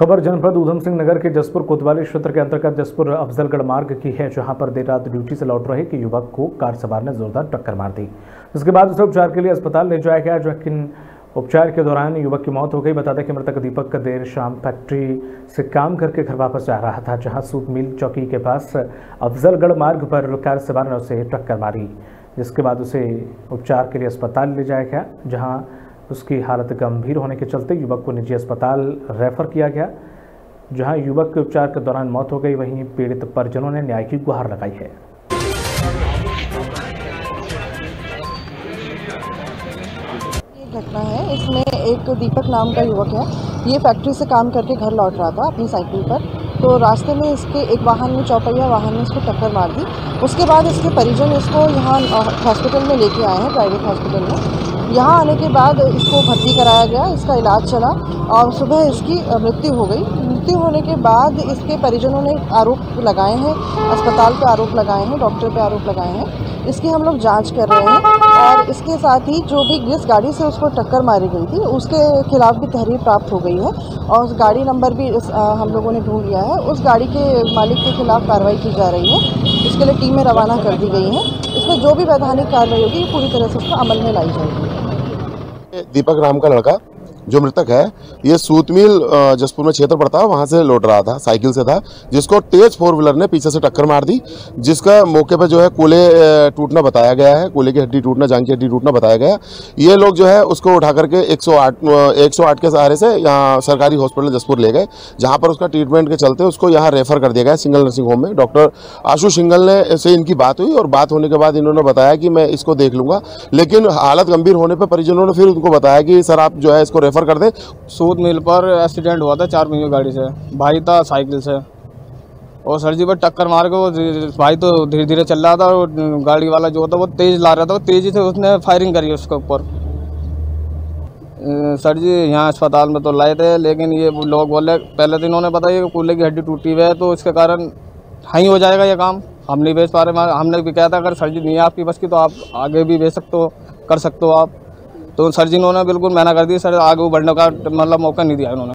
खबर जनपद उधम सिंह नगर के जसपुर कोतवाली क्षेत्र के अंतर्गत जसपुर अफजलगढ़ मार्ग की है, जहाँ पर देर रात ड्यूटी से लौट रहे कि युवक को कार सवार ने जोरदार टक्कर मार दी। इसके बाद उसे उपचार के लिए अस्पताल ले जाया गया लेकिन उपचार के दौरान युवक की मौत हो गई। बता दें कि मृतक दीपक का देर शाम फैक्ट्री से काम करके घर वापस जा रहा था, जहाँ सूप मिल चौकी के पास अफजलगढ़ मार्ग पर कार सवार ने उसे टक्कर मारी, जिसके बाद उसे उपचार के लिए अस्पताल ले जाया गया, जहाँ उसकी हालत गंभीर होने के चलते युवक को निजी अस्पताल रेफर किया गया, जहाँ युवक के उपचार के दौरान मौत हो गई। वहीं पीड़ित परिजनों ने न्याय की गुहार लगाई है। घटना है, इसमें एक दीपक नाम का युवक है। ये फैक्ट्री से काम करके घर लौट रहा था अपनी साइकिल पर। तो रास्ते में इसके एक वाहन में चौपहिया वाहन में इसको टक्कर मार दी। उसके बाद इसके परिजन इसको यहाँ हॉस्पिटल में लेके आए हैं, प्राइवेट हॉस्पिटल में। यहाँ आने के बाद इसको भर्ती कराया गया इसका इलाज चला और सुबह इसकी मृत्यु हो गई। मृत्यु होने के बाद इसके परिजनों ने आरोप लगाए हैं अस्पताल पे आरोप लगाए हैं डॉक्टर पे आरोप लगाए हैं। इसकी हम लोग जाँच कर रहे हैं और इसके साथ ही जो भी जिस गाड़ी से उसको टक्कर मारी गई थी उसके खिलाफ भी तहरीर प्राप्त हो गई है और उस गाड़ी नंबर भी इस, आ, हम लोगों ने ढूंढ लिया है। उस गाड़ी के मालिक के खिलाफ कार्रवाई की जा रही है। इसके लिए टीमें रवाना कर दी गई हैं। इसमें जो भी वैधानिक कार्रवाई होगी, पूरी तरह से उसको अमल में लाई जाएगी। दीपक राम का लड़का। जो मृतक है, ये सूतमील जसपुर में क्षेत्र पड़ता है वहाँ से लौट रहा था, साइकिल से था, जिसको तेज फोर व्हीलर ने पीछे से टक्कर मार दी, जिसका मौके पर जो है कूले टूटना बताया गया है, कूले की हड्डी टूटना, जान की हड्डी टूटना बताया गया ये लोग जो है उसको उठा करके 108 108 के सहारे से यहाँ सरकारी हॉस्पिटल जसपुर ले गए, जहाँ पर उसका ट्रीटमेंट के चलते उसको यहाँ रेफर कर दिया गया सिंगल नर्सिंग होम में। डॉक्टर आशु सिंगल ने से इनकी बात हुई और बात होने के बाद इन्होंने बताया कि मैं इसको देख लूँगा, लेकिन हालत गंभीर होने पर परिजनों ने फिर उनको बताया कि सर आप जो है इसको रेफर कर दें सूद मिल पर एक्सीडेंट हुआ था, चार पहियों गाड़ी से। भाई था साइकिल से। और सर जी पर टक्कर मार के वो भाई तो धीरे धीरे चल रहा था और गाड़ी वाला जो था वो तेज़ ला रहा था तेज़ी से उसने फायरिंग करी उसके ऊपर। सर जी, यहाँ अस्पताल में तो लाए थे, लेकिन ये लोग बोले, पहले तो इन्होंने बताया कि कूल्हे की हड्डी टूटी हुई है तो इसके कारण हाई हो जाएगा ये काम। हम नहीं बेच पा रहे हमने भी कहा था, अगर सर जी नहीं है आपकी बस की तो आप आगे भी बेच सकते हो, कर सकते हो आप। तो सर जी ने बिल्कुल मना कर दिया। सर, आगे बढ़ने का मतलब मौका नहीं दिया उन्होंने